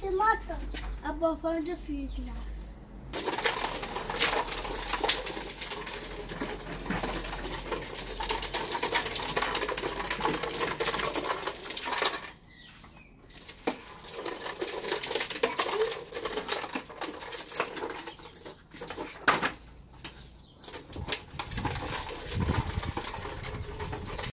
tomato. I bought from a few glass.